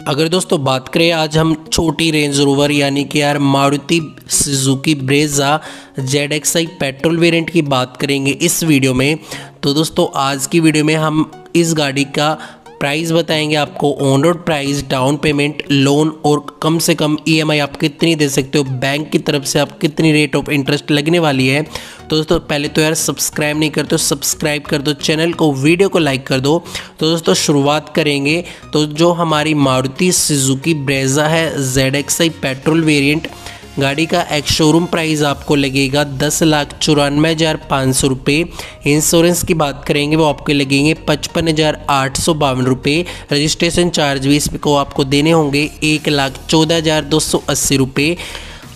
अगर दोस्तों बात करें आज हम छोटी रेंज रोवर यानी कि यार Maruti Suzuki Brezza Z X I petrol variant की बात करेंगे इस वीडियो में। तो दोस्तों आज की वीडियो में हम इस गाड़ी का प्राइस बताएँगे आपको। On road price down payment loan और कम से कम ईएमआई आप कितनी दे सकते हो? बैंक की तरफ़ से आप कितनी रेट ऑफ़ इंटरेस्ट लगने वाली है? तो दोस्तों, पहले तो यार सब्सक्राइब नहीं करते सब्सक्राइब कर दो चैनल को वीडियो को लाइक कर दो। तो दोस्तों, शुरुआत करेंगे। तो जो हमारी मारुति सुजुकी ब्रेजा है ZXI पेट्रोल वेरियंट गाड़ी का एक शोरूम प्राइस आपको लगेगा दस लाख चौरानवे हज़ार पाँच सौ रुपये इंश्योरेंस की बात करेंगे, वो आपके लगेंगे पचपन हज़ार आठ सौ बावन रुपये रजिस्ट्रेशन चार्ज भी इसको आपको देने होंगे एक लाख चौदह हज़ार दो सौ अस्सी रुपये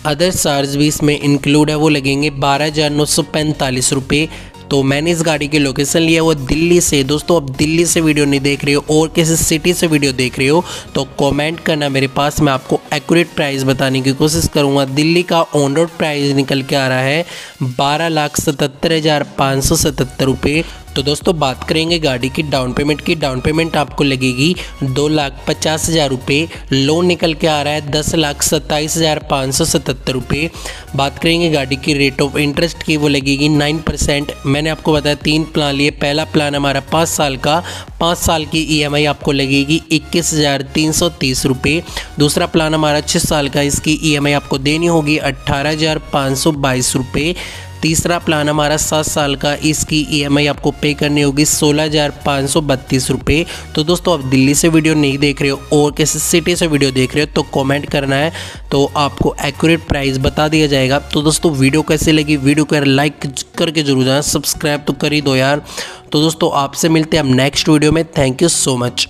अदर चार्ज भी इसमें इंक्लूड है, वो लगेंगे बारह हज़ार नौ सौ पैंतालीस रुपये तो मैंने इस गाड़ी की लोकेशन लिया, वो दिल्ली से। दोस्तों अब दिल्ली से वीडियो नहीं देख रहे हो और किसी सिटी से वीडियो देख रहे हो तो कमेंट करना मेरे पास। मैं आपको एक्यूरेट प्राइस बताने की कोशिश करूँगा। दिल्ली का ऑन रोड प्राइस निकल के आ रहा है बारह लाख सतहत्तर हज़ार पाँच सौ सतहत्तर रुपये तो दोस्तों, बात करेंगे गाड़ी की डाउन पेमेंट की। डाउन पेमेंट आपको लगेगी दो लाख पचास हज़ार रुपये लोन निकल के आ रहा है दस लाख सत्ताईस हज़ार पाँच सौ सतहत्तर रुपये बात करेंगे गाड़ी की रेट ऑफ़ इंटरेस्ट की, वो लगेगी नाइन परसेंट मैंने आपको बताया तीन प्लान लिए। पहला प्लान हमारा पाँच साल का। पाँच साल की ईएमआई आपको लगेगी इक्कीस हज़ार तीन सौ तीस रुपये दूसरा प्लान हमारा छः साल का, इसकी ईएमआई आपको देनी होगी अट्ठारह हज़ार पाँच सौ बाईस रुपये तीसरा प्लान हमारा सात साल का, इसकी ईएमआई आपको पे करनी होगी सोलह हज़ार पाँच सौ बत्तीस रुपये तो दोस्तों, आप दिल्ली से वीडियो नहीं देख रहे हो और किसी सिटी से वीडियो देख रहे हो तो कमेंट करना है। तो आपको एक्यूरेट प्राइस बता दिया जाएगा। तो दोस्तों, वीडियो कैसे लगी? वीडियो को लाइक करके ज़रूर जाना सब्सक्राइब तो कर ही दो यार। तो दोस्तों, आपसे मिलते हैं हम नेक्स्ट वीडियो में। Thank you so much